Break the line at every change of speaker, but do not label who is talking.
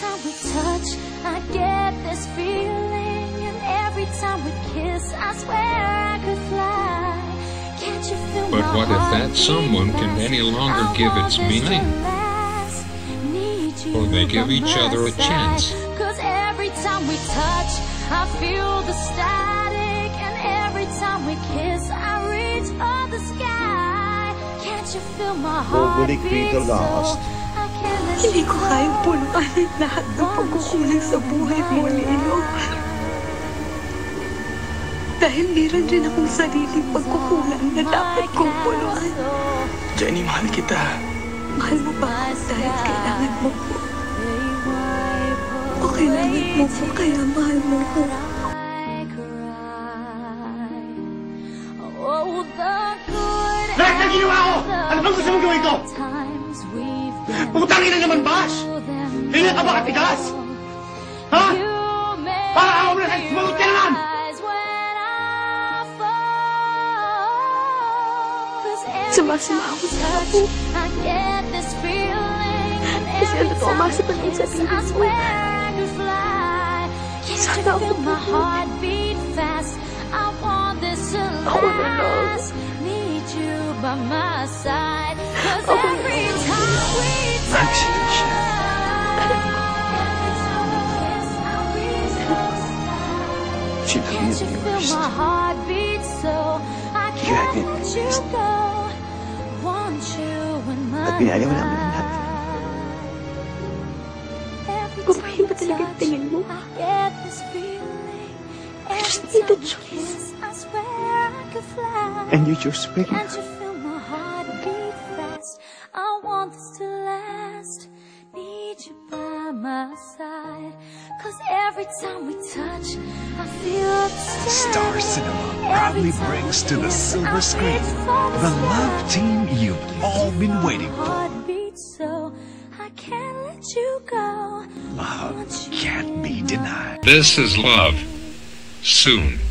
time we touch, I get this feeling. And every time we kiss, I swear I could fly. Can't you feel
But
my
what if that someone can any longer
I
give its meaning?
Need you
Or they give each other a chance.
Cause every time we touch, I feel the static. And every time we kiss, I reach for the sky. Can't you feel my
Bubalik
heartbeat
Peter
so
last.
I can't let
Hindi ko kayang punuan lahat ng pagkukulang sa buhay mo, Leo. Dahil meron din akong sariling pagkukulang na dapat kong punuan.
Jenny, mahal kita.
Mahal mo ba ako dahil kailangan mo ko? O kailangan mo ko kaya mahal mo ko?
Oh,
Lahat ginawa ko! Ano bang gusto mong gawin ko?
Times we've been
Putangin na naman, Bash!
through them
Hindi ka ba katigas? Ha?
You make
Para ako na sa sumagot ka naman!
eyes when I fall. 'Cause every
Sumasama ako sa
touch,
ako.
I get this feeling. And
Kasi
every
ano to,
time
umasa pa
we
din sa
kiss,
piling
I
mo.
swear I could fly. Can't
Sana
you
ako
feel my
tutuloy.
heart beat fast? I want this to
Ako na lang.
last. Need you by my side.
Me at
let
the
you
worst.
go. Want you in my
At pinayaw namin lahat.
Every
Babae
time
ba
we
talaga
touch,
tingin mo?
I get this feeling.
just
Every
need a
time we
choice.
kiss, I swear I could fly.
And you chose me.
Can't you feel my heart beat fast? I want this to last. Need you by my side. Cause every time we touch, I feel the
Star. Cinema proudly brings to the silver
I
screen
reach
the love team you've all been waiting for.
Heartbeat so I can't let you go.
Love can't be denied.
This is love. Soon.